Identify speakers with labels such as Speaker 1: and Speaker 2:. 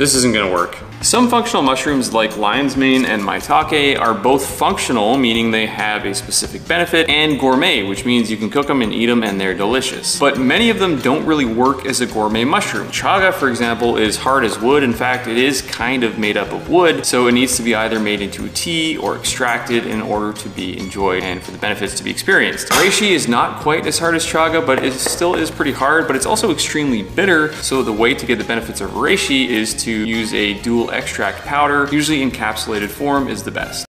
Speaker 1: This isn't gonna work. Some functional mushrooms like lion's mane and maitake are both functional, meaning they have a specific benefit, and gourmet, which means you can cook them and eat them and they're delicious. But many of them don't really work as a gourmet mushroom. Chaga, for example, is hard as wood. In fact, it is kind of made up of wood, so it needs to be either made into a tea or extracted in order to be enjoyed and for the benefits to be experienced. Reishi is not quite as hard as chaga, but it still is pretty hard, but it's also extremely bitter, so the way to get the benefits of reishi is to use a dual extract powder, usually encapsulated form is the best.